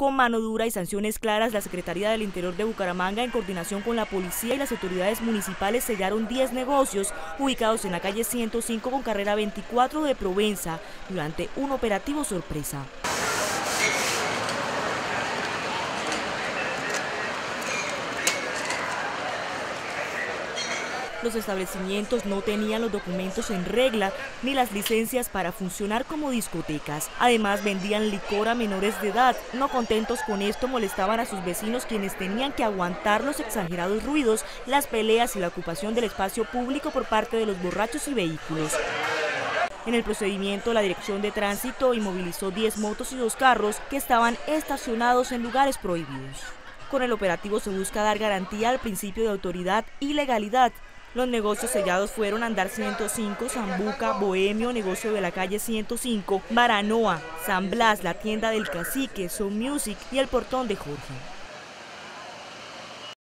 Con mano dura y sanciones claras, la Secretaría del Interior de Bucaramanga, en coordinación con la policía y las autoridades municipales, sellaron 10 negocios ubicados en la calle 105 con carrera 24 de Provenza durante un operativo sorpresa. Los establecimientos no tenían los documentos en regla ni las licencias para funcionar como discotecas. Además, vendían licor a menores de edad. No contentos con esto, molestaban a sus vecinos quienes tenían que aguantar los exagerados ruidos, las peleas y la ocupación del espacio público por parte de los borrachos y vehículos. En el procedimiento, la Dirección de Tránsito inmovilizó 10 motos y dos carros que estaban estacionados en lugares prohibidos. Con el operativo se busca dar garantía al principio de autoridad y legalidad los negocios sellados fueron Andar 105, Zambuca, Bohemio, negocio de la calle 105, Baranoa, San Blas, la tienda del cacique, Soul Music y el portón de Jorge.